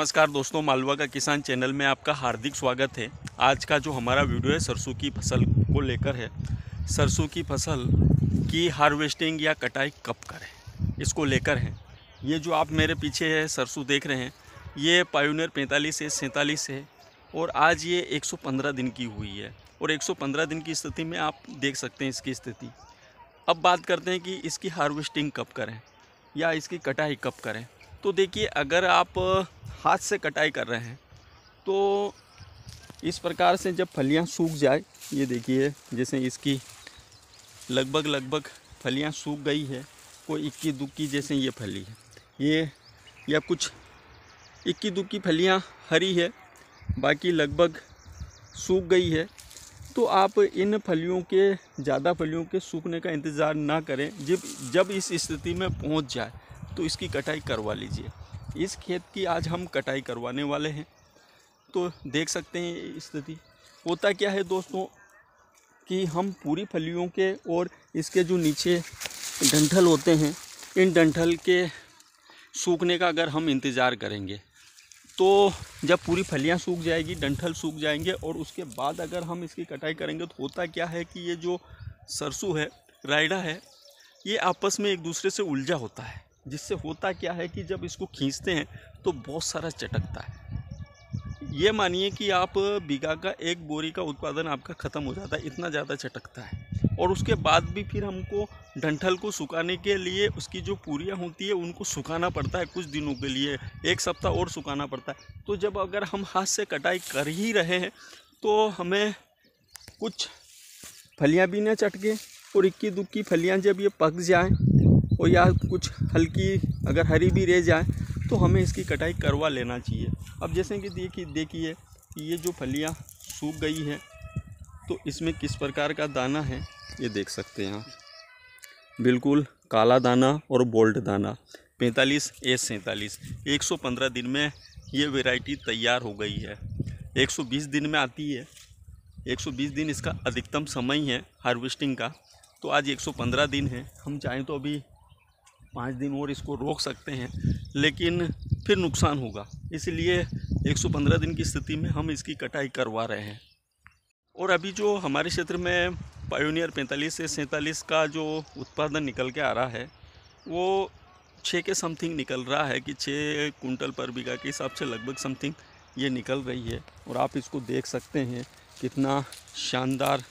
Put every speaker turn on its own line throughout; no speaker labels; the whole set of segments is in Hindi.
नमस्कार दोस्तों, मालवा का किसान चैनल में आपका हार्दिक स्वागत है। आज का जो हमारा वीडियो है, सरसों की फ़सल को लेकर है। सरसों की फ़सल की हार्वेस्टिंग या कटाई कब करें? इसको लेकर है। ये जो आप मेरे पीछे है, सरसों देख रहे हैं, ये पायोनियर पैंतालीस से सैंतालीस है और आज ये 115 दिन की हुई है और 115 दिन की स्थिति में आप देख सकते हैं इसकी स्थिति। अब बात करते हैं कि इसकी हार्वेस्टिंग कब करें या इसकी कटाई कब करें। तो देखिए, अगर आप हाथ से कटाई कर रहे हैं तो इस प्रकार से जब फलियाँ सूख जाए, ये देखिए, जैसे इसकी लगभग लगभग फलियाँ सूख गई है, कोई इक्की दुक्की जैसे ये फली है। ये, या कुछ इक्की दुक्की फलियाँ हरी है, बाकी लगभग सूख गई है। तो आप इन फलियों के, ज़्यादा फलियों के सूखने का इंतज़ार ना करें। जब जब इस स्थिति में पहुँच जाए तो इसकी कटाई करवा लीजिए। इस खेत की आज हम कटाई करवाने वाले हैं। तो देख सकते हैं स्थिति। होता क्या है दोस्तों कि हम पूरी फलियों के और इसके जो नीचे डंठल होते हैं, इन डंठल के सूखने का अगर हम इंतज़ार करेंगे तो जब पूरी फलियाँ सूख जाएगी, डंठल सूख जाएँगे और उसके बाद अगर हम इसकी कटाई करेंगे तो होता क्या है कि ये जो सरसों है, रायडा है, ये आपस में एक दूसरे से उलझा होता है। जिससे होता क्या है कि जब इसको खींचते हैं तो बहुत सारा चटकता है। ये मानिए कि आप बीघा का एक बोरी का उत्पादन आपका ख़त्म हो जाता है, इतना ज़्यादा चटकता है। और उसके बाद भी फिर हमको डंठल को सुखाने के लिए उसकी जो पूरियाँ होती है, उनको सुखाना पड़ता है कुछ दिनों के लिए, एक सप्ताह और सुखाना पड़ता है। तो जब अगर हम हाथ से कटाई कर ही रहे हैं तो हमें कुछ फलियाँ भी ना चटके और इक्की दुक्की फलियाँ जब ये पक जाएँ और या कुछ हल्की अगर हरी भी रह जाए तो हमें इसकी कटाई करवा लेना चाहिए। अब जैसे कि देखिए देखिए ये जो फलियाँ सूख गई है तो इसमें किस प्रकार का दाना है, ये देख सकते हैं बिल्कुल काला दाना और बोल्ट दाना, पैंतालीस, एस सैंतालीस। एक सौ पंद्रह दिन में ये वेराइटी तैयार हो गई है। एक सौ बीस दिन में आती है। एक सौ बीस दिन इसका अधिकतम समय है हार्वेस्टिंग का। तो आज एक सौ पंद्रह दिन है। हम चाहें तो अभी पाँच दिन और इसको रोक सकते हैं, लेकिन फिर नुकसान होगा। इसलिए 115 दिन की स्थिति में हम इसकी कटाई करवा रहे हैं। और अभी जो हमारे क्षेत्र में पायोनियर 45 से सैंतालीस का जो उत्पादन निकल के आ रहा है, वो छः के समथिंग निकल रहा है कि छः कुंटल पर बीघा के हिसाब से लगभग समथिंग ये निकल रही है। और आप इसको देख सकते हैं कितना शानदार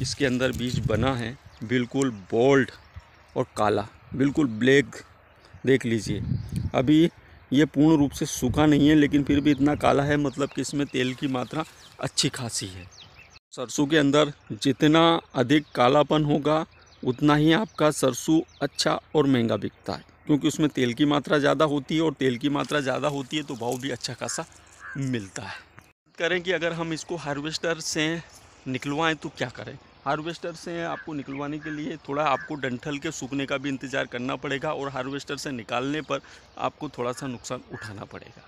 इसके अंदर बीज बना है। बिल्कुल बोल्ड और काला। बिल्कुल ब्लैक, देख लीजिए। अभी ये पूर्ण रूप से सूखा नहीं है, लेकिन फिर भी इतना काला है मतलब कि इसमें तेल की मात्रा अच्छी खासी है। सरसों के अंदर जितना अधिक कालापन होगा, उतना ही आपका सरसों अच्छा और महँगा बिकता है। क्योंकि उसमें तेल की मात्रा ज़्यादा होती है और तेल की मात्रा ज़्यादा होती है तो भाव भी अच्छा खासा मिलता है। करें कि अगर हम इसको हार्वेस्टर से निकलवाएँ तो क्या करें? हार्वेस्टर से आपको निकलवाने के लिए, थोड़ा आपको डंठल के सूखने का भी इंतज़ार करना पड़ेगा और हार्वेस्टर से निकालने पर आपको थोड़ा सा नुकसान उठाना पड़ेगा।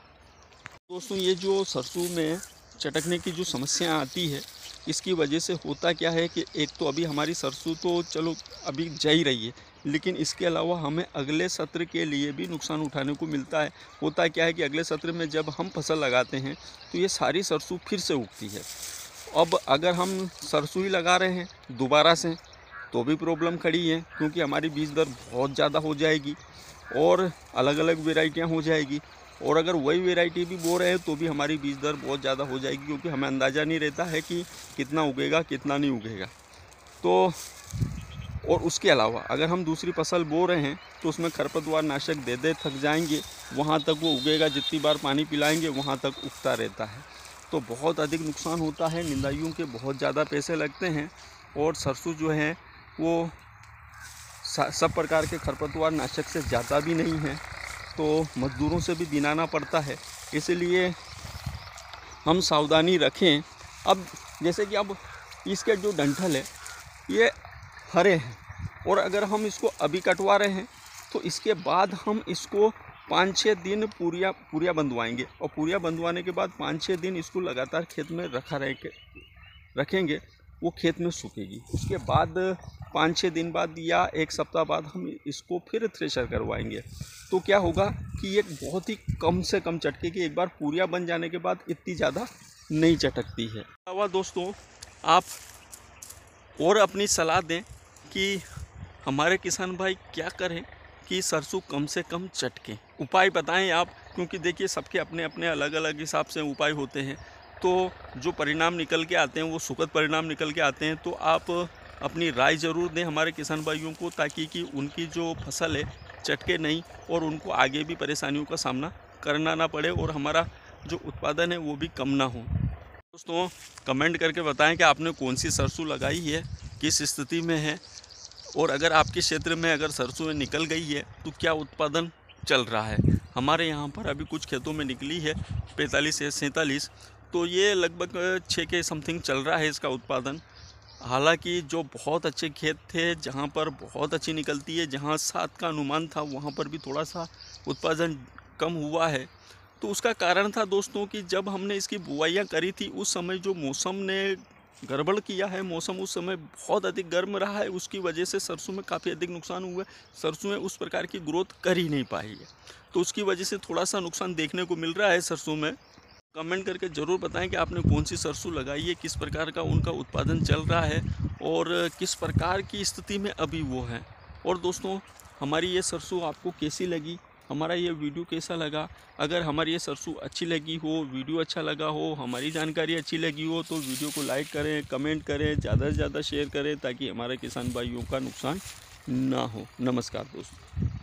दोस्तों, ये जो सरसों में चटकने की जो समस्या आती है, इसकी वजह से होता क्या है कि एक तो अभी हमारी सरसों तो चलो अभी जा ही रही है, लेकिन इसके अलावा हमें अगले सत्र के लिए भी नुकसान उठाने को मिलता है। होता क्या है कि अगले सत्र में जब हम फ़सल लगाते हैं तो ये सारी सरसों फिर से उगती है। अब अगर हम सरसों ही लगा रहे हैं, दोबारा से तो भी प्रॉब्लम खड़ी है, क्योंकि हमारी बीज दर बहुत ज़्यादा हो जाएगी और अलग अलग वेराइटियाँ हो जाएगी। और अगर वही वेराइटी भी बो रहे हैं तो भी हमारी बीज दर बहुत ज़्यादा हो जाएगी, क्योंकि हमें अंदाज़ा नहीं रहता है कि कितना उगेगा, कितना नहीं उगेगा। तो और उसके अलावा, अगर हम दूसरी फ़सल बो रहे हैं तो उसमें खरपतवार नाशक दे दे थक जाएँगे, वहाँ तक वो उगेगा, जितनी बार पानी पिलाएँगे, वहाँ तक उगता रहता है। तो बहुत अधिक नुकसान होता है, निंदाइयों के बहुत ज़्यादा पैसे लगते हैं और सरसों जो है, वो सब प्रकार के खरपतवार नाशक से ज़्यादा भी नहीं है तो मज़दूरों से भी दिनाना पड़ता है। इसलिए हम सावधानी रखें। अब जैसे कि अब इसके जो डंठल है, ये हरे हैं और अगर हम इसको अभी कटवा रहे हैं तो इसके बाद हम इसको पाँच छः दिन पूरिया पूरिया बंधवाएँगे और पूरिया बंधवाने के बाद पाँच छः दिन इसको लगातार खेत में रखा रह के रखेंगे, वो खेत में सूखेगी। उसके बाद पाँच छः दिन बाद या एक सप्ताह बाद हम इसको फिर थ्रेशर करवाएँगे। तो क्या होगा कि ये बहुत ही कम से कम चटकेगी एक बार पूरिया बन जाने के बाद इतनी ज़्यादा नहीं चटकती है। अलावा दोस्तों, आप और अपनी सलाह दें कि हमारे किसान भाई क्या करें? कि सरसों कम से कम चटके। उपाय बताएँ आप, क्योंकि देखिए सबके अपने अपने अलग अलग हिसाब से उपाय होते हैं। तो जो परिणाम निकल के आते हैं, वो सुखद परिणाम निकल के आते हैं तो आप अपनी राय ज़रूर दें हमारे किसान भाइयों को, ताकि कि उनकी जो फ़सल है, चटके नहीं, और उनको आगे भी परेशानियों का सामना करना ना पड़े, और हमारा जो उत्पादन है, वो भी कम ना हो। दोस्तों, कमेंट करके बताएँ कि आपने कौन सी सरसों लगाई है, किस स्थिति में है और अगर आपके क्षेत्र में अगर सरसों निकल गई है तो क्या उत्पादन चल रहा है? हमारे यहाँ पर अभी कुछ खेतों में निकली है पैंतालीस या सैंतालीस तो ये लगभग छः के समथिंग चल रहा है इसका उत्पादन। हालाँकि जो बहुत अच्छे खेत थे, जहाँ पर बहुत अच्छी निकलती है, जहाँ सात का अनुमान था, वहाँ पर भी थोड़ा सा उत्पादन कम हुआ है। तो उसका कारण था दोस्तों कि जब हमने इसकी बुआइयाँ करी थी, उस समय जो मौसम ने गड़बड़ किया है, मौसम उस समय बहुत अधिक गर्म रहा है, उसकी वजह से सरसों में काफ़ी अधिक नुकसान हुआ है। सरसों में उस प्रकार की ग्रोथ कर ही नहीं पाई है। तो उसकी वजह से थोड़ा सा नुकसान देखने को मिल रहा है सरसों में। कमेंट करके ज़रूर बताएँ कि आपने कौन सी सरसों लगाई है, किस प्रकार का उनका उत्पादन चल रहा है और किस प्रकार की स्थिति में अभी वो है। और दोस्तों, हमारी ये सरसों आपको कैसी लगी? हमारा ये वीडियो कैसा लगा? अगर हमारी ये सरसों अच्छी लगी हो, वीडियो अच्छा लगा हो, हमारी जानकारी अच्छी लगी हो तो वीडियो को लाइक करें, कमेंट करें, ज़्यादा से ज़्यादा शेयर करें, ताकि हमारे किसान भाइयों का नुकसान ना हो। नमस्कार दोस्तों।